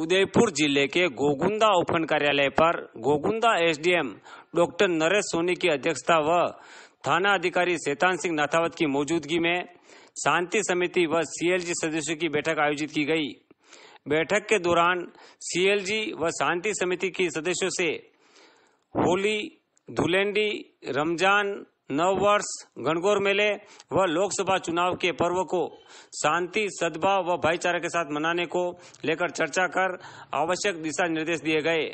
उदयपुर ज़िले के गोगुंदा उपखंड कार्यालय पर गोगुंदा एसडीएम डॉक्टर नरेश सोनी की अध्यक्षता व थाना अधिकारी शैतान सिंह नाथावत की मौजूदगी में शांति समिति व सीएलजी सदस्यों की बैठक आयोजित की गई। बैठक के दौरान सीएलजी व शांति समिति की सदस्यों से होली, धुलेंडी, रमज़ान नव वर्ष गणगौर मेले व लोकसभा चुनाव के पर्व को शांति, सद्भाव व भाईचारे के साथ मनाने को लेकर चर्चा कर आवश्यक दिशा निर्देश दिए गए।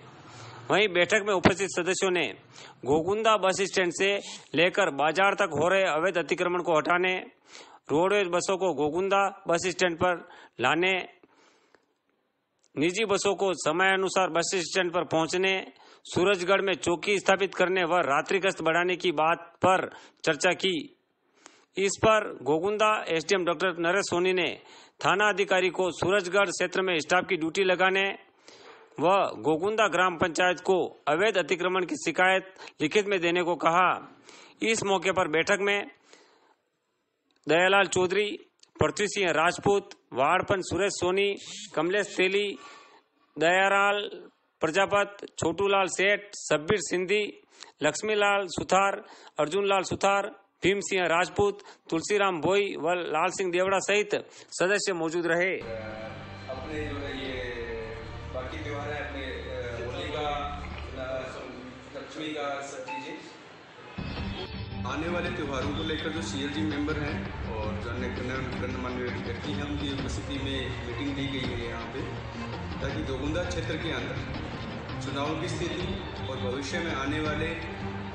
वहीं बैठक में उपस्थित सदस्यों ने गोगुंदा बस स्टैंड से लेकर बाज़ार तक हो रहे अवैध अतिक्रमण को हटाने, रोडवेज़ बसों को गोगुंदा बस स्टैंड पर लाने निजी बसों को समय अनुसार बस स्टैंड पर पहुँचने, सूरजगढ़ में चौकी स्थापित करने व रात्रि गश्त बढ़ाने की बात पर चर्चा की। इस पर गोगुंदा एसडीएम डॉक्टर नरेश सोनी ने थाना अधिकारी को सूरजगढ़ क्षेत्र में स्टाफ की ड्यूटी लगाने व गोगुंदा ग्राम पंचायत को अवैध अतिक्रमण की शिकायत लिखित में देने को कहा। इस मौके पर बैठक में दयालाल चौधरी पृथ्वी सिंह राजपूत वाड़पन सुरेश सोनी, कमलेश तेली, दयालाल प्रजापत, छोटूलाल सेठ, सब्बीर सिंधी, लक्ष्मीलाल सुथार, अर्जुनलाल सुथार भीम सिंह राजपूत, तुलसीराम बोई व लाल सिंह देवड़ा सहित सदस्य मौजूद रहे। अपने जो है ये बाकी त्योहार है, अपने होली का लक्ष्मी का सब चीज़ें। आने वाले त्योहारों को लेकर जो सीएलजी मेंबर हैं और गण्य- गणमान्य व्यक्ति हैं, उनकी उपस्थिति में मीटिंग दी गई है यहाँ पे, ताकि दोगुंदा क्षेत्र के अंदर चुनाव की स्थिति और भविष्य में आने वाले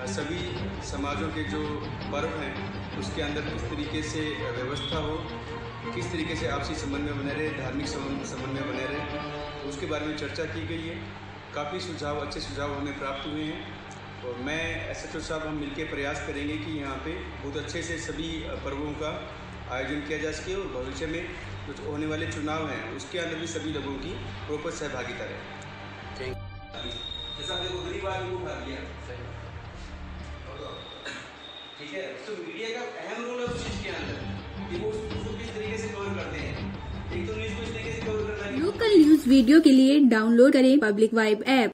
सभी समाजों के जो पर्व हैं, उसके अंदर किस तरीके से व्यवस्था हो, किस तरीके से आपसी समन्वय बने रहे, धार्मिक समन- समन्वय बने रहे, उसके बारे में चर्चा की गई है। काफ़ी सुझाव, अच्छे सुझाव हमें प्राप्त हुए हैं। और मैं एस एच साहब हम मिलकर प्रयास करेंगे कि यहाँ पे बहुत अच्छे से सभी पर्वों का आयोजन किया जा सके और भविष्य में जो होने वाले चुनाव हैं उसके अंदर भी सभी लोगों की प्रॉपर सहभागिता रहे। दिया ठीक है तो मीडिया का अहम रोल है उस चीज़ के अंदर कि वो उसको किस तरीके से कवर करते हैं। एक तो न्यूज़ को इस तरीके से कवर करना लोकल न्यूज़ वीडियो के लिए डाउनलोड करें पब्लिक वाइब ऐप